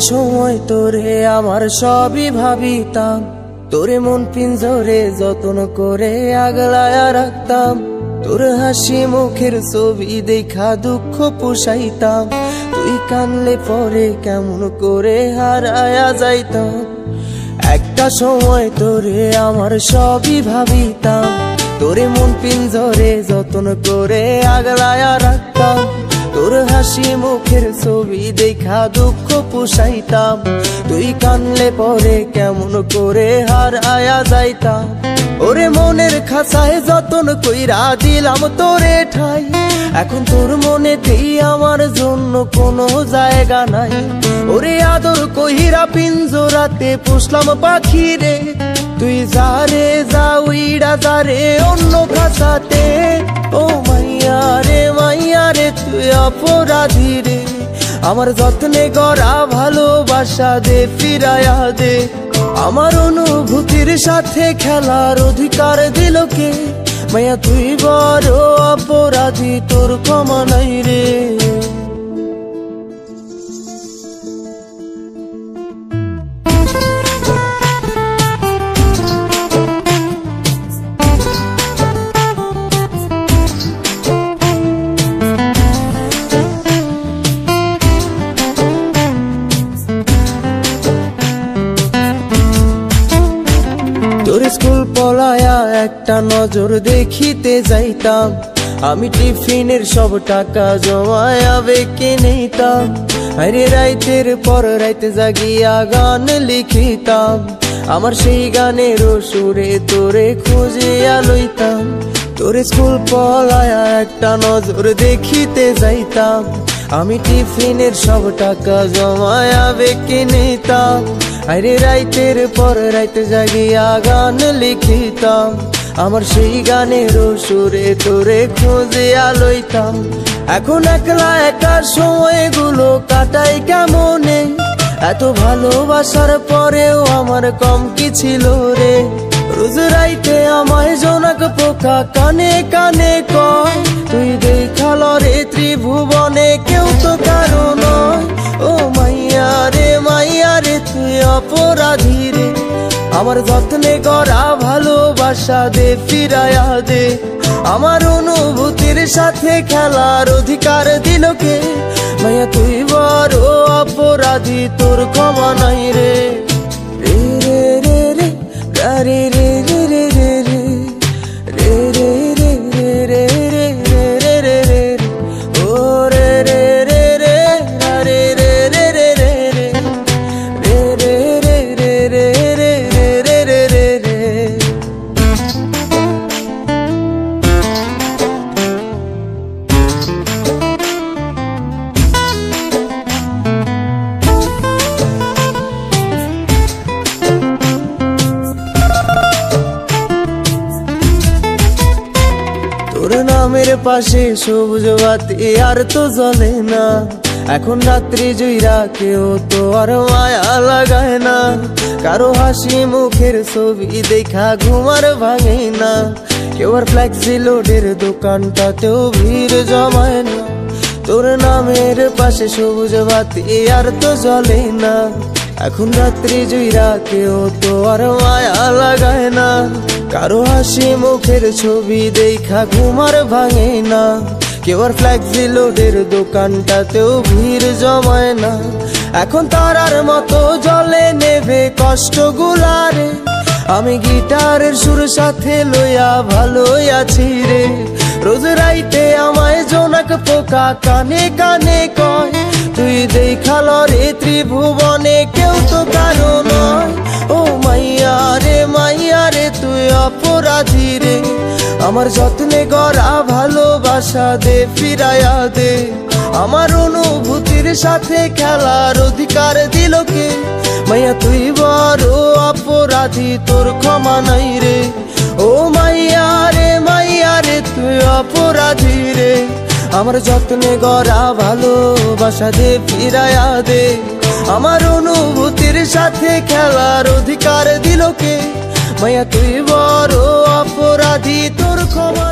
সময় তোরে আমার সবই ভাবিতাম। তোরে মন পিঞ্জরে যত্ন করে আগলায়া রাখতাম। তোর হাসি মুখের ছবি দেখা দুঃখ পোষাইতাম। তুই কানলে পরে কেমন করে হারায়া যাইতাম। একটা সময় তোরে আমার সবই ভাবিতাম। তোরে মন পিঞ্জরে যত্ন করে আগলায়া রাখতাম। তোর হাসি মুখের ছবি দেখা দুঃখ পুষাইতাম। তুই কানলে পরে কেমন করে হার আয়া যাইতাম। ওরে মনের খাসায় যতন কইরা দিলাম তোরে ঠাই। এখন তোর মনে তেই আমার জন্য কোনো জায়গা নাই। ওরে আদর কহিরা পিঞ্জোরাতে পুষলাম পাখি রে তুই যারে যা উইড়া যারে অন্য খাসাতে ও মাইয়া রে রে তুই অপরাধী রে। আমার যত্নে গড়া ভালোবাসা দে ফিরায়া দে। আমার অনুভূতির সাথে খেলার অধিকার দিল কে? মায়া তুই বড় অপরাধী, তোর কমা নাই পলায়া একটা নজর দেখিতে যাইতাম। আমি টিফিনের সব টাকা জমায়া বেকে নিতাম। আরে রাইতের পর রাইতে জাগিয়া গান লিখিতাম। আমার সেই গানের সুরে তোরে খুঁজিয়া লইতাম। তোরে স্কুল পলায়া একটা নজর দেখিতে যাইতাম। আমি টিফিনের সব টাকা জমায়া বেকে নিতাম। আরে রাইতের পর রাইতে জাগিয়া গান লিখিতাম। আমার সেই গানের সুরে তোরে খুঁজে আলইতাম এখন একলা একা সময়গুলো কাটাই কেমনে? এত ভালোবাসার পরেও আমার কম কি ছিল রে? রোজ রাইতে আমায় জনক পোকা কানে কানে কয়, তুই দেখাল রে ত্রিভুবনে কেউ তো কারও অপরাধী রে আমার যত্নে করা ভালোবাসা দে ফিরায়া দে। আমার অনুভূতির সাথে খেলার অধিকার দিল কে? মাইয়া তুই বড় অপরাধী, তোর ক্ষমা নাই রে। পাশে সবুজ বাতি, আর তো জ্বলে না। এখন রাত্রি জুইরা কেউ তো আর মায়া লাগায় না। কারও হাসি মুখের ছবি দেখা ঘুমার ভাঙে না। কেউ আর ফ্লেক্সি লোডের দোকানটাতেও ভিড় জমায় না। তোর নামের পাশে সবুজ বাতি, আর তো জ্বলে না। এখন রাত্রি জুইরা কেউ তো আর মায়া লাগায় না। কারও হাসি মুখের ছবি দেখা ঘুমার ভাঙে না। কেউ আর ফ্ল্যাক্সি লোডের দোকানটাতেও ভিড় জমায় না। এখন তারার মতো জলে নেভে কষ্ট গুলারে আমি গিটারের সুর সাথে লইয়া ভালোই আছি রে। রোজ রাইতে আমায় জোনাক পোকা কানে কানে কয় তুই দেখাল রে ত্রিভুবনে, কেউ তো কারও নয়। ও মাইয়া রে মাইয়া রে, তুই অপরাধী রে। আমার যত্নে গড়া ভালোবাসা দে ফিরায়া দে। আমার অনুভূতির সাথে খেলার অধিকার দিল কে? মাইয়া, তুই বড় অপরাধী, তোর ক্ষমা নাই রে। ও আমার যত্নে গড়া ভালোবাসা দে ফিরায়া দে। আমার অনুভূতির সাথে খেলার অধিকার দিল কে? মাইয়া তুই বড় অপরাধী, তোর ক্ষমা